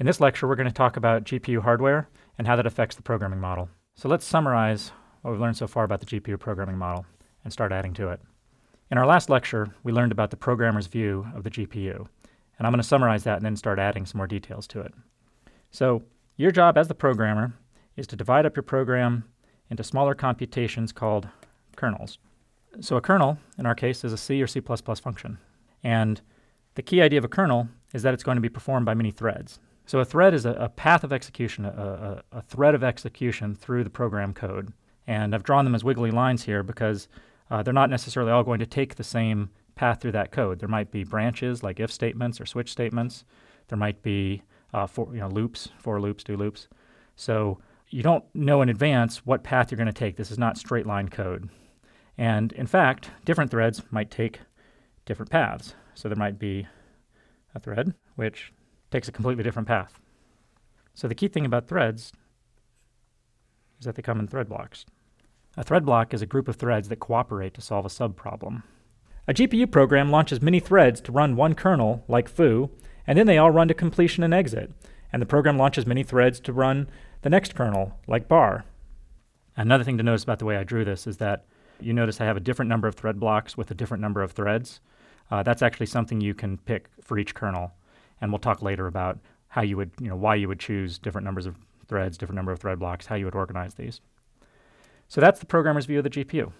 In this lecture, we're going to talk about GPU hardware and how that affects the programming model. So let's summarize what we've learned so far about the GPU programming model and start adding to it. In our last lecture, we learned about the programmer's view of the GPU, and I'm going to summarize that and then start adding some more details to it. So your job as the programmer is to divide up your program into smaller computations called kernels. So a kernel, in our case, is a C or C++ function. And the key idea of a kernel is that it's going to be performed by many threads. So a thread is a, a path of execution, a, a, a, thread of execution through the program code. And I've drawn them as wiggly lines here because uh, they're not necessarily all going to take the same path through that code. There might be branches like if statements or switch statements. There might be uh, for, you know, loops, for loops, do loops. So you don't know in advance what path you're going to take. This is not straight line code. And in fact, different threads might take different paths. So there might be a thread which takes a completely different path. So the key thing about threads is that they come in thread blocks. A thread block is a group of threads that cooperate to solve a subproblem. A GPU program launches many threads to run one kernel, like foo, and then they all run to completion and exit. And the program launches many threads to run the next kernel, like bar. Another thing to notice about the way I drew this is that you notice I have a different number of thread blocks with a different number of threads. Uh, that's actually something you can pick for each kernel and we'll talk later about how you would, you know, why you would choose different numbers of threads, different number of thread blocks, how you would organize these. So that's the programmer's view of the GPU.